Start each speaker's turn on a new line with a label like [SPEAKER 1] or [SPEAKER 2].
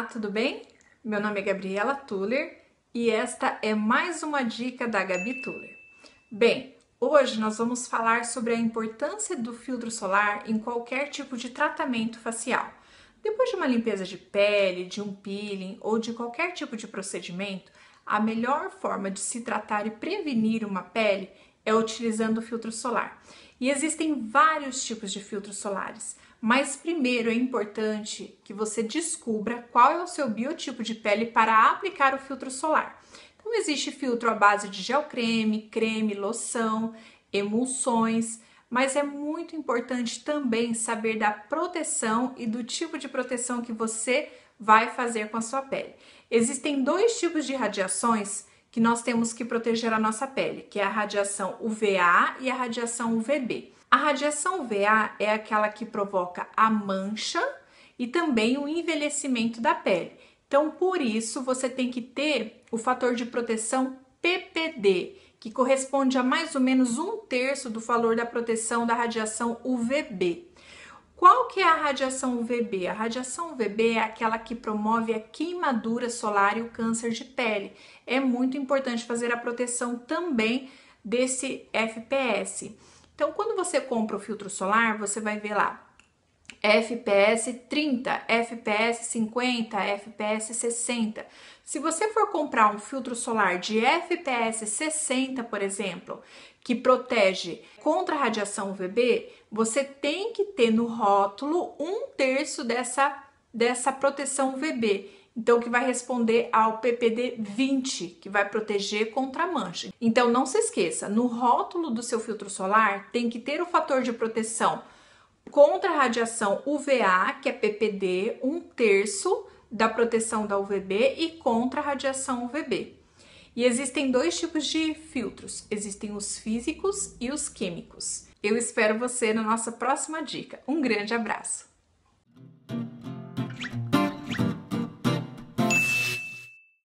[SPEAKER 1] Olá, tudo bem? Meu nome é Gabriela Tuller e esta é mais uma dica da Gabi Tuller. Bem, hoje nós vamos falar sobre a importância do filtro solar em qualquer tipo de tratamento facial. Depois de uma limpeza de pele, de um peeling ou de qualquer tipo de procedimento, a melhor forma de se tratar e prevenir uma pele é utilizando o filtro solar. E existem vários tipos de filtros solares. Mas primeiro é importante que você descubra qual é o seu biotipo de pele para aplicar o filtro solar. Então existe filtro à base de gel creme, creme, loção, emulsões, mas é muito importante também saber da proteção e do tipo de proteção que você vai fazer com a sua pele. Existem dois tipos de radiações que nós temos que proteger a nossa pele, que é a radiação UVA e a radiação UVB. A radiação UVA é aquela que provoca a mancha e também o envelhecimento da pele. Então, por isso, você tem que ter o fator de proteção PPD, que corresponde a mais ou menos um terço do valor da proteção da radiação UVB. Qual que é a radiação UVB? A radiação UVB é aquela que promove a queimadura solar e o câncer de pele. É muito importante fazer a proteção também desse FPS. Então, quando você compra o filtro solar, você vai ver lá FPS 30, FPS 50, FPS 60. Se você for comprar um filtro solar de FPS 60, por exemplo, que protege contra a radiação UVB, você tem que ter no rótulo um terço dessa, dessa proteção UVB. Então, que vai responder ao PPD 20, que vai proteger contra a mancha. Então, não se esqueça, no rótulo do seu filtro solar tem que ter o fator de proteção contra a radiação UVA, que é PPD, um terço da proteção da UVB e contra a radiação UVB. E existem dois tipos de filtros: existem os físicos e os químicos. Eu espero você na nossa próxima dica. Um grande abraço!